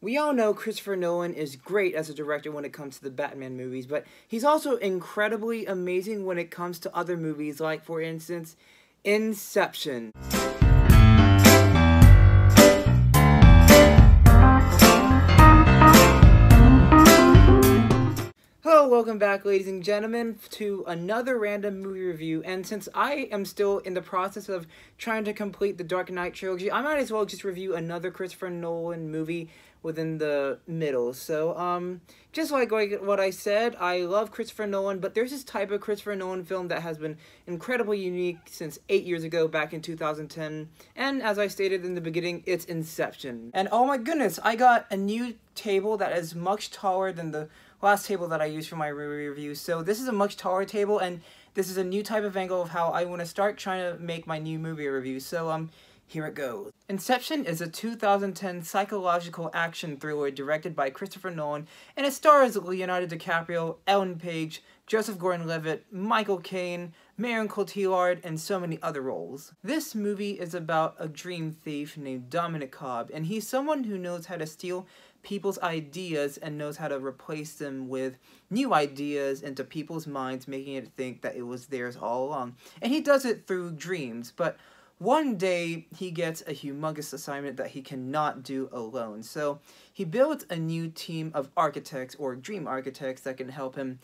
We all know Christopher Nolan is great as a director when it comes to the Batman movies, but he's also incredibly amazing when it comes to other movies, like, for instance, Inception. Welcome back, ladies and gentlemen, to another random movie review. And since I am still in the process of trying to complete the Dark Knight trilogy, I might as well just review another Christopher Nolan movie within the middle. So, um, just like, like what I said, I love Christopher Nolan, but there's this type of Christopher Nolan film that has been incredibly unique since eight years ago, back in 2010. And as I stated in the beginning, it's Inception. And oh my goodness, I got a new table that is much taller than the last table that I used for my review. So this is a much taller table, and this is a new type of angle of how I want to start trying to make my new movie review. So um, here it goes. Inception is a 2010 psychological action thriller directed by Christopher Nolan, and it stars Leonardo DiCaprio, Ellen Page, Joseph Gordon-Levitt, Michael Caine, Marion Cotillard, and so many other roles. This movie is about a dream thief named Dominic Cobb, and he's someone who knows how to steal people's ideas and knows how to replace them with new ideas into people's minds, making it think that it was theirs all along. And he does it through dreams, but one day he gets a humongous assignment that he cannot do alone. So he builds a new team of architects or dream architects that can help him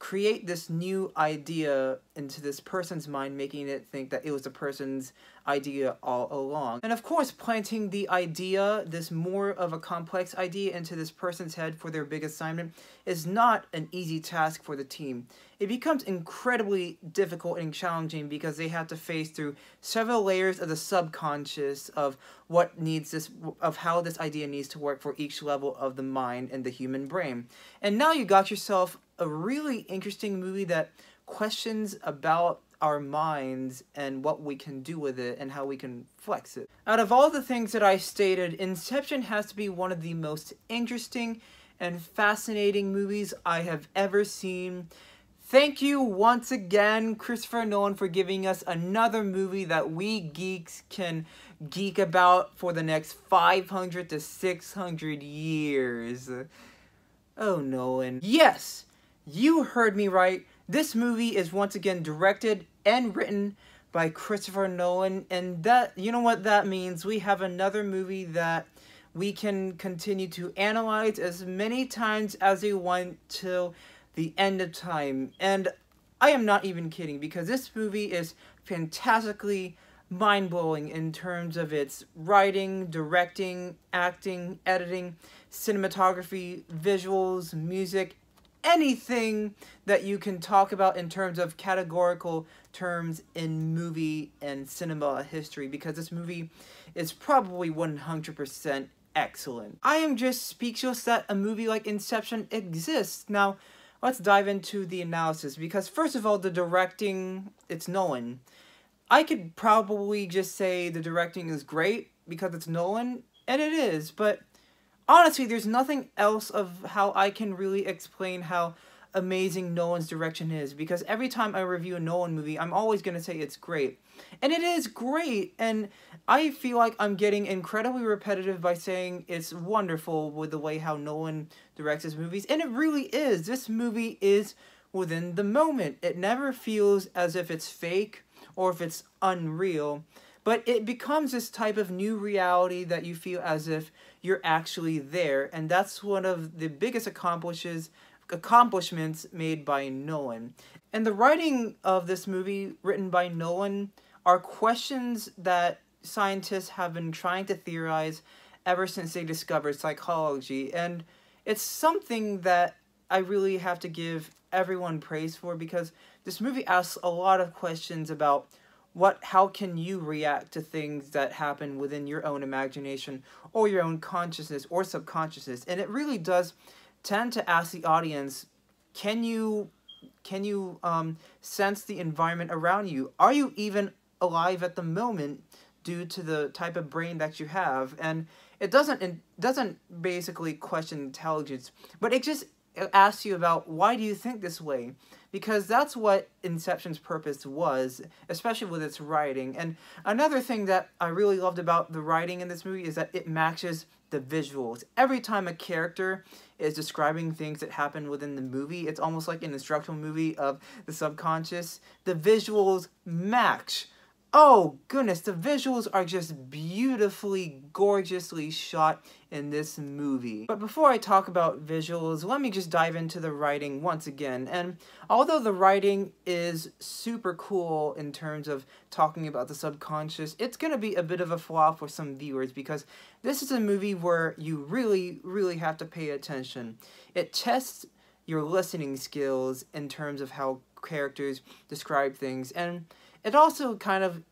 create this new idea into this person's mind, making it think that it was the person's idea all along. And of course, planting the idea, this more of a complex idea into this person's head for their big assignment is not an easy task for the team. It becomes incredibly difficult and challenging because they have to face through several layers of the subconscious of what needs this, of how this idea needs to work for each level of the mind and the human brain. And now you got yourself a really interesting movie that questions about our minds and what we can do with it and how we can flex it. Out of all the things that I stated, Inception has to be one of the most interesting and fascinating movies I have ever seen. Thank you once again, Christopher Nolan, for giving us another movie that we geeks can geek about for the next 500 to 600 years. Oh, Nolan. Yes! You heard me right. This movie is once again directed and written by Christopher Nolan. And that, you know what that means? We have another movie that we can continue to analyze as many times as we want till the end of time. And I am not even kidding because this movie is fantastically mind-blowing in terms of its writing, directing, acting, editing, cinematography, visuals, music, anything that you can talk about in terms of categorical terms in movie and cinema history because this movie is probably 100% excellent. I am just speechless that a movie like Inception exists. Now, let's dive into the analysis because first of all, the directing, it's Nolan. I could probably just say the directing is great because it's Nolan, and it is, but honestly, there's nothing else of how I can really explain how amazing Nolan's direction is because every time I review a Nolan movie, I'm always going to say it's great. And it is great, and I feel like I'm getting incredibly repetitive by saying it's wonderful with the way how Nolan directs his movies, and it really is. This movie is within the moment. It never feels as if it's fake or if it's unreal, but it becomes this type of new reality that you feel as if you're actually there, and that's one of the biggest accomplishes accomplishments made by Nolan. And the writing of this movie, written by Nolan, are questions that scientists have been trying to theorize ever since they discovered psychology. And it's something that I really have to give everyone praise for because this movie asks a lot of questions about what how can you react to things that happen within your own imagination or your own consciousness or subconsciousness? And it really does tend to ask the audience can you can you um, sense the environment around you? Are you even alive at the moment due to the type of brain that you have? And it doesn't it doesn't basically question intelligence but it just asks you about why do you think this way because that's what Inception's purpose was, especially with its writing. And another thing that I really loved about the writing in this movie is that it matches the visuals. Every time a character is describing things that happen within the movie, it's almost like an instructional movie of the subconscious. The visuals match Oh goodness, the visuals are just beautifully, gorgeously shot in this movie. But before I talk about visuals, let me just dive into the writing once again. And although the writing is super cool in terms of talking about the subconscious, it's going to be a bit of a flaw for some viewers because this is a movie where you really, really have to pay attention. It tests your listening skills in terms of how characters describe things and it also kind of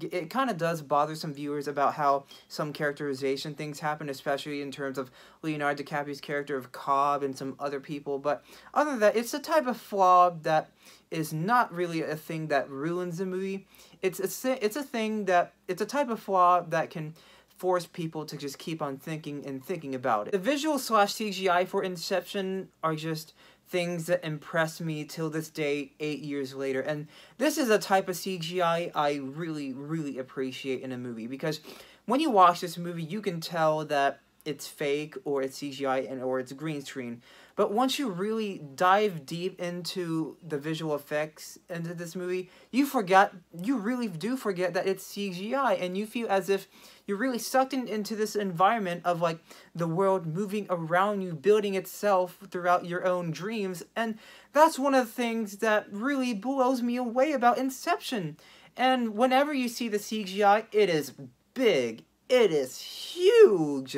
it kind of does bother some viewers about how some characterization things happen, especially in terms of Leonardo DiCaprio's character of Cobb and some other people. But other than that, it's a type of flaw that is not really a thing that ruins the movie. It's a, it's a thing that, it's a type of flaw that can force people to just keep on thinking and thinking about it. The visual slash CGI for Inception are just things that impress me till this day, eight years later. And this is a type of CGI I really, really appreciate in a movie because when you watch this movie, you can tell that it's fake or it's CGI and or it's green screen. But once you really dive deep into the visual effects into this movie, you forget, you really do forget that it's CGI, and you feel as if you're really sucked in, into this environment of like the world moving around you, building itself throughout your own dreams, and that's one of the things that really blows me away about Inception. And whenever you see the CGI, it is big, it is huge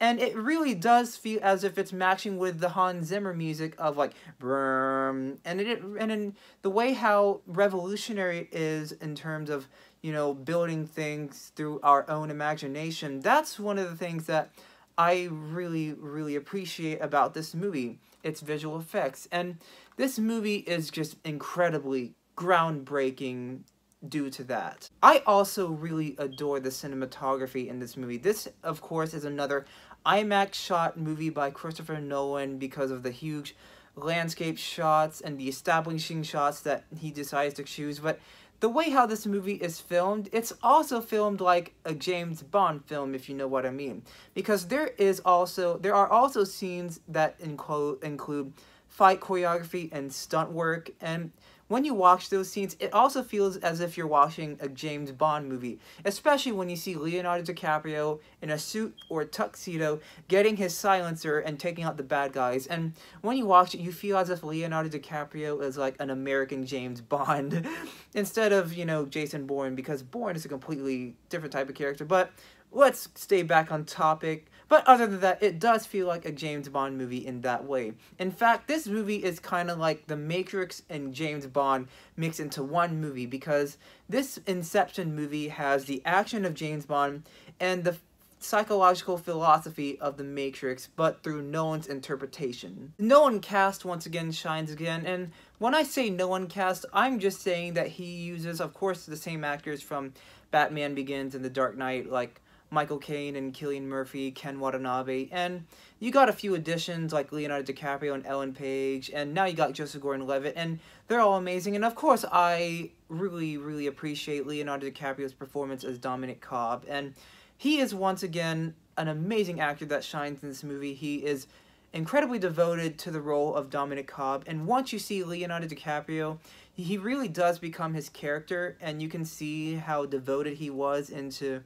and it really does feel as if it's matching with the Hans Zimmer music of like Brum, and it and in the way how revolutionary it is in terms of you know building things through our own imagination. That's one of the things that I really really appreciate about this movie. Its visual effects, and this movie is just incredibly groundbreaking due to that. I also really adore the cinematography in this movie. This, of course, is another IMAX shot movie by Christopher Nolan because of the huge landscape shots and the establishing shots that he decides to choose. But the way how this movie is filmed, it's also filmed like a James Bond film, if you know what I mean. Because there is also, there are also scenes that include, include fight choreography and stunt work, and when you watch those scenes, it also feels as if you're watching a James Bond movie, especially when you see Leonardo DiCaprio in a suit or tuxedo getting his silencer and taking out the bad guys. And when you watch it, you feel as if Leonardo DiCaprio is like an American James Bond instead of, you know, Jason Bourne, because Bourne is a completely different type of character. But let's stay back on topic. But other than that, it does feel like a James Bond movie in that way. In fact, this movie is kind of like The Matrix and James Bond mixed into one movie because this Inception movie has the action of James Bond and the psychological philosophy of the Matrix, but through Nolan's interpretation. Nolan cast once again shines again, and when I say Nolan cast, I'm just saying that he uses, of course, the same actors from Batman Begins and The Dark Knight, like Michael Caine and Cillian Murphy, Ken Watanabe, and you got a few additions like Leonardo DiCaprio and Ellen Page, and now you got Joseph Gordon-Levitt, and they're all amazing. And of course, I really, really appreciate Leonardo DiCaprio's performance as Dominic Cobb, and he is once again an amazing actor that shines in this movie. He is incredibly devoted to the role of Dominic Cobb, and once you see Leonardo DiCaprio, he really does become his character, and you can see how devoted he was into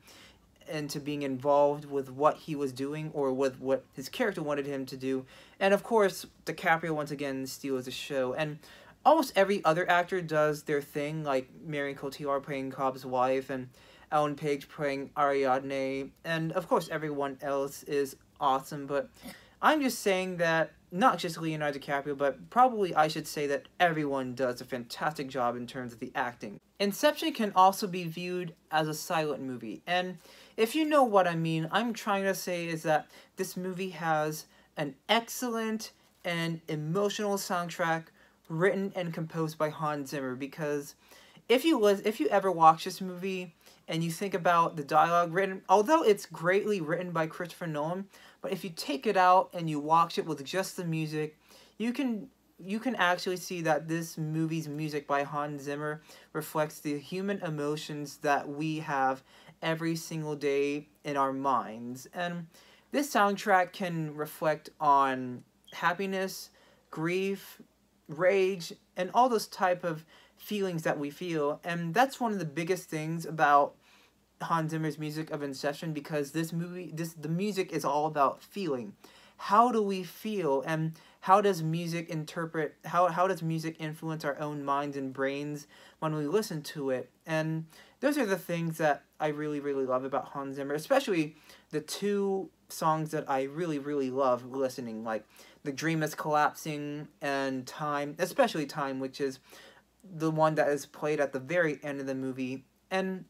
into being involved with what he was doing or with what his character wanted him to do. And of course, DiCaprio once again steals the show. And almost every other actor does their thing, like Marion Cotillard playing Cobb's wife and Ellen Page playing Ariadne. And of course, everyone else is awesome. But I'm just saying that not just Leonardo DiCaprio, but probably I should say that everyone does a fantastic job in terms of the acting. Inception can also be viewed as a silent movie, and if you know what I mean, I'm trying to say is that this movie has an excellent and emotional soundtrack written and composed by Hans Zimmer because if you was if you ever watch this movie and you think about the dialogue written although it's greatly written by Christopher Nolan but if you take it out and you watch it with just the music you can you can actually see that this movie's music by Hans Zimmer reflects the human emotions that we have every single day in our minds. And this soundtrack can reflect on happiness, grief, rage, and all those type of feelings that we feel. And that's one of the biggest things about Hans Zimmer's music of Inception because this movie this the music is all about feeling. How do we feel and how does music interpret how how does music influence our own minds and brains when we listen to it? And those are the things that I really really love about Hans Zimmer, especially the two songs that I really really love listening like The Dream is Collapsing and Time, especially Time which is the one that is played at the very end of the movie and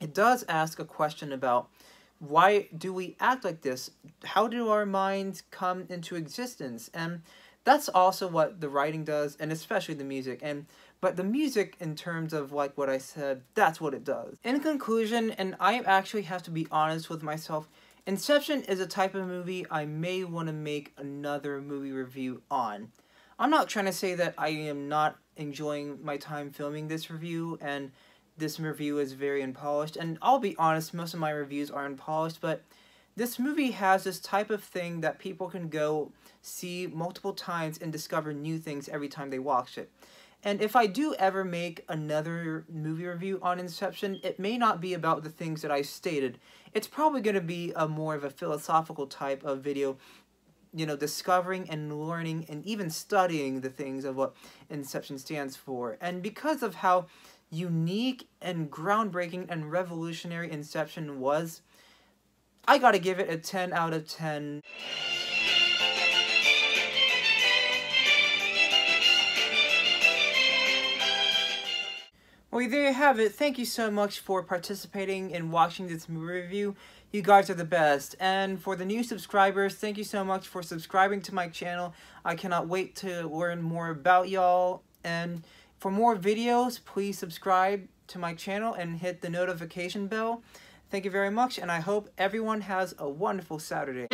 it does ask a question about why do we act like this? How do our minds come into existence? And that's also what the writing does, and especially the music. And but the music, in terms of like what I said, that's what it does. In conclusion, and I actually have to be honest with myself, Inception is a type of movie I may want to make another movie review on. I'm not trying to say that I am not enjoying my time filming this review and this review is very unpolished. And I'll be honest, most of my reviews are unpolished, but this movie has this type of thing that people can go see multiple times and discover new things every time they watch it. And if I do ever make another movie review on Inception, it may not be about the things that I stated. It's probably going to be a more of a philosophical type of video, you know, discovering and learning and even studying the things of what Inception stands for. And because of how unique and groundbreaking and revolutionary Inception was, I gotta give it a 10 out of 10. Well, there you have it. Thank you so much for participating and watching this movie review. You guys are the best. And for the new subscribers, thank you so much for subscribing to my channel. I cannot wait to learn more about y'all. And for more videos, please subscribe to my channel and hit the notification bell. Thank you very much, and I hope everyone has a wonderful Saturday.